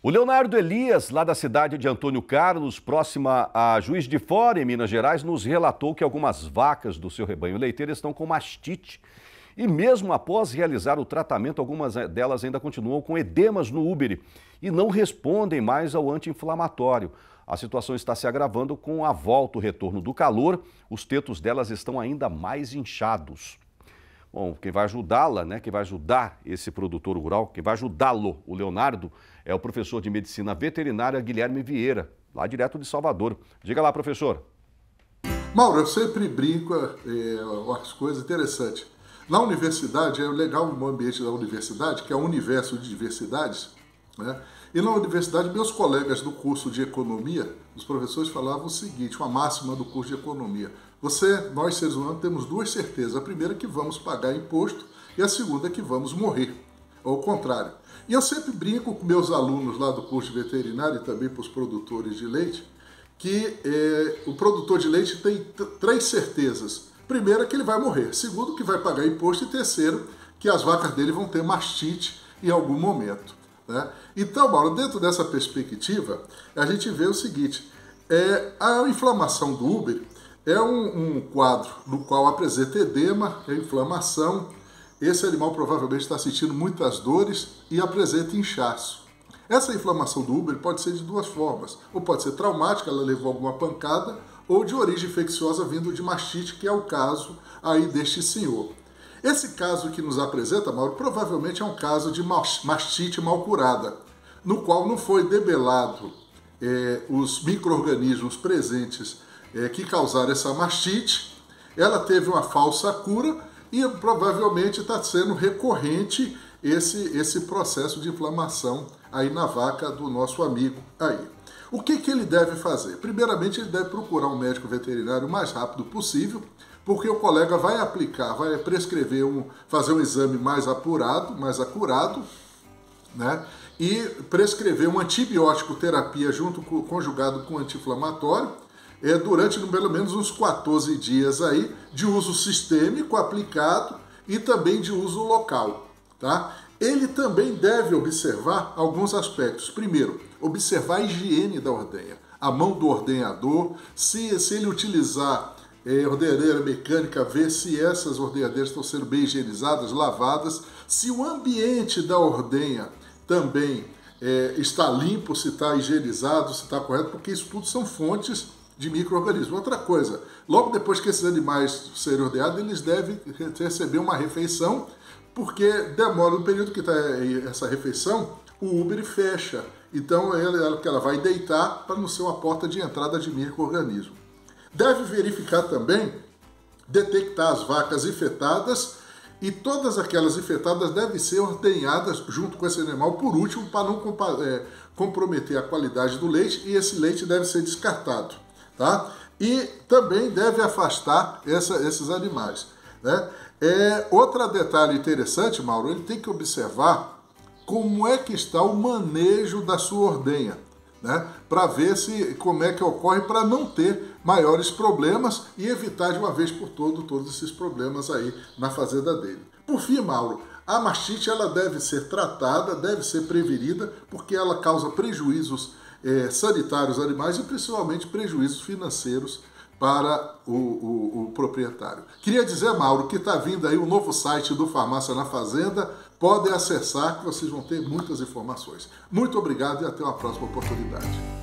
O Leonardo Elias, lá da cidade de Antônio Carlos, próxima a Juiz de Fora, em Minas Gerais, nos relatou que algumas vacas do seu rebanho leiteiro estão com mastite. E mesmo após realizar o tratamento, algumas delas ainda continuam com edemas no úbere e não respondem mais ao anti-inflamatório. A situação está se agravando com a volta, o retorno do calor, os tetos delas estão ainda mais inchados. Bom, quem vai ajudá-la, né, quem vai ajudar esse produtor rural, quem vai ajudá-lo, o Leonardo, é o professor de medicina veterinária Guilherme Vieira, lá direto de Salvador. Diga lá, professor. Mauro, eu sempre brinco, é, umas coisas interessantes. Na universidade, é legal o ambiente da universidade, que é um universo de diversidades, né? E na universidade, meus colegas do curso de economia, os professores falavam o seguinte, uma máxima do curso de economia. Você, nós seres humanos, temos duas certezas. A primeira é que vamos pagar imposto e a segunda é que vamos morrer. Ou o contrário. E eu sempre brinco com meus alunos lá do curso de veterinário e também para os produtores de leite, que é, o produtor de leite tem três certezas. Primeiro é que ele vai morrer. Segundo, que vai pagar imposto. E terceiro, que as vacas dele vão ter mastite em algum momento. Né? Então, Mauro, dentro dessa perspectiva, a gente vê o seguinte: é, a inflamação do Uber é um, um quadro no qual apresenta edema, é inflamação. Esse animal provavelmente está sentindo muitas dores e apresenta inchaço. Essa inflamação do Uber pode ser de duas formas. Ou pode ser traumática, ela levou alguma pancada, ou de origem infecciosa vindo de mastite, que é o caso aí deste senhor. Esse caso que nos apresenta, Mauro, provavelmente é um caso de mastite mal curada, no qual não foi debelado é, os micro-organismos presentes é, que causaram essa mastite. Ela teve uma falsa cura e provavelmente está sendo recorrente esse, esse processo de inflamação aí na vaca do nosso amigo aí. O que, que ele deve fazer? Primeiramente, ele deve procurar um médico veterinário o mais rápido possível, porque o colega vai aplicar, vai prescrever um, fazer um exame mais apurado, mais acurado, né? E prescrever uma antibiótico terapia junto com, conjugado com anti-inflamatório, é, durante pelo menos uns 14 dias aí de uso sistêmico aplicado e também de uso local, tá? Ele também deve observar alguns aspectos. Primeiro, observar a higiene da ordenha, a mão do ordenhador, se, se ele utilizar é, ordenhadeira mecânica, ver se essas ordenhadeiras estão sendo bem higienizadas, lavadas, se o ambiente da ordenha também é, está limpo, se está higienizado, se está correto, porque isso tudo são fontes de micro-organismos. Outra coisa, logo depois que esses animais serem ordeados, eles devem receber uma refeição, porque demora um período que está essa refeição, o Uber fecha. Então ela, ela vai deitar para não ser uma porta de entrada de micro-organismo. Deve verificar também, detectar as vacas infectadas e todas aquelas infectadas devem ser ordenhadas junto com esse animal por último para não é, comprometer a qualidade do leite e esse leite deve ser descartado tá? E também deve afastar essa, esses animais, né? É, outro detalhe interessante, Mauro, ele tem que observar como é que está o manejo da sua ordenha, né? Para ver se como é que ocorre para não ter maiores problemas e evitar de uma vez por todo todos esses problemas aí na fazenda dele. Por fim, Mauro, a mastite ela deve ser tratada, deve ser prevenida, porque ela causa prejuízos é, sanitários animais e principalmente prejuízos financeiros para o, o, o proprietário. Queria dizer, Mauro, que está vindo aí o um novo site do Farmácia na Fazenda. Podem acessar que vocês vão ter muitas informações. Muito obrigado e até uma próxima oportunidade.